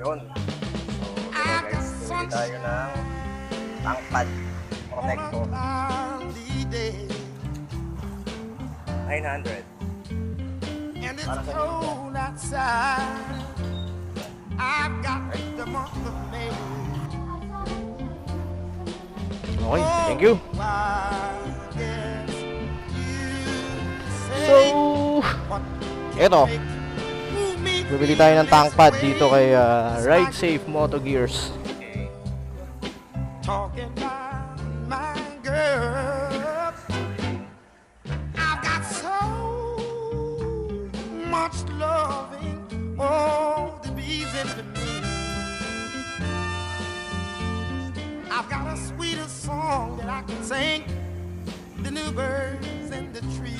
Yun. So, ito guys, tayo ng tangpad protector. 900. And it's Para sa cold outside. I've got the month of May. Okay, thank you. Oh, guess you So, eto. Bibili tayo ng this tangpad dito kay uh, Ride Safe Moto Gears. Talking my girl. I've got so much loving. Me. I've got a sweeter song that I can sing. The new birds the.